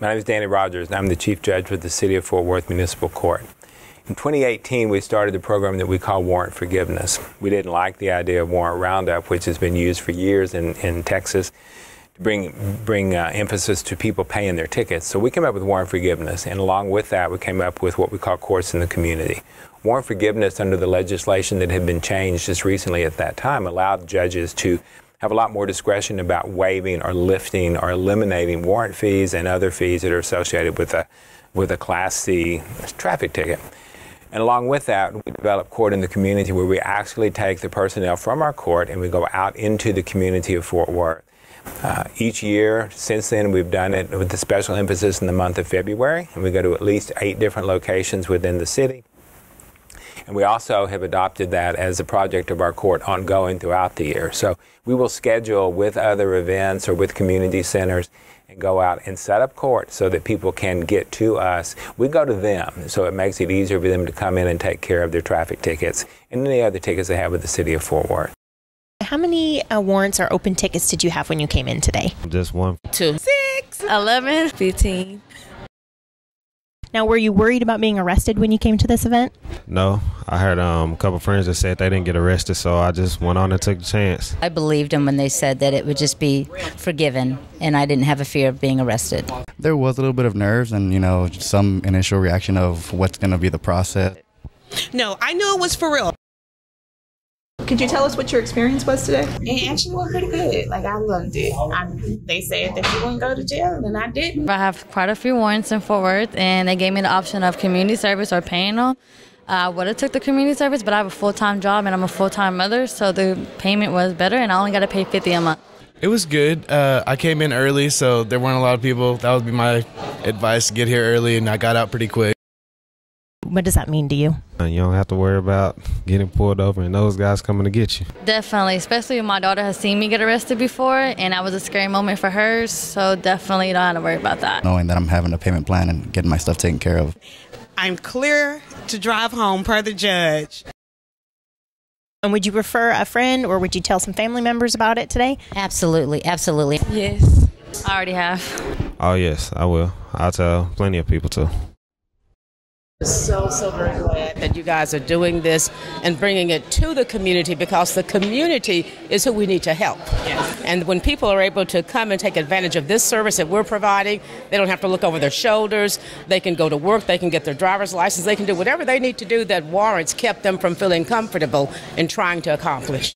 My name is Danny Rogers, and I'm the Chief Judge with the City of Fort Worth Municipal Court. In 2018, we started the program that we call Warrant Forgiveness. We didn't like the idea of Warrant Roundup, which has been used for years in, in Texas to bring, bring uh, emphasis to people paying their tickets. So we came up with Warrant Forgiveness, and along with that, we came up with what we call Courts in the Community. Warrant Forgiveness, under the legislation that had been changed just recently at that time, allowed judges to have a lot more discretion about waiving or lifting or eliminating warrant fees and other fees that are associated with a, with a Class C traffic ticket. And along with that, we develop court in the community where we actually take the personnel from our court and we go out into the community of Fort Worth. Uh, each year since then, we've done it with a special emphasis in the month of February, and we go to at least eight different locations within the city. And we also have adopted that as a project of our court ongoing throughout the year. So we will schedule with other events or with community centers and go out and set up court so that people can get to us. We go to them, so it makes it easier for them to come in and take care of their traffic tickets and any other tickets they have with the city of Fort Worth. How many uh, warrants or open tickets did you have when you came in today? Just one. Two. Six. Eleven. Fifteen. Now, were you worried about being arrested when you came to this event? No, I heard um, a couple friends that said they didn't get arrested, so I just went on and took the chance. I believed them when they said that it would just be forgiven, and I didn't have a fear of being arrested. There was a little bit of nerves and, you know, some initial reaction of what's going to be the process. No, I knew it was for real. Could you tell us what your experience was today? It actually went pretty good. Like I loved it. I, they said that you wouldn't go to jail, and I didn't. I have quite a few warrants in Fort Worth, and they gave me the option of community service or paying them. I would have took the community service, but I have a full time job and I'm a full time mother, so the payment was better, and I only got to pay fifty a month. It was good. Uh, I came in early, so there weren't a lot of people. That would be my advice: get here early, and I got out pretty quick. What does that mean to you? And you don't have to worry about getting pulled over and those guys coming to get you. Definitely, especially when my daughter has seen me get arrested before, and that was a scary moment for her. So definitely don't have to worry about that. Knowing that I'm having a payment plan and getting my stuff taken care of. I'm clear to drive home per the judge. And would you refer a friend or would you tell some family members about it today? Absolutely, absolutely. Yes. I already have. Oh, yes, I will. I'll tell plenty of people too. So, so very glad that you guys are doing this and bringing it to the community because the community is who we need to help. Yes. And when people are able to come and take advantage of this service that we're providing, they don't have to look over their shoulders. They can go to work, they can get their driver's license, they can do whatever they need to do that warrants kept them from feeling comfortable in trying to accomplish.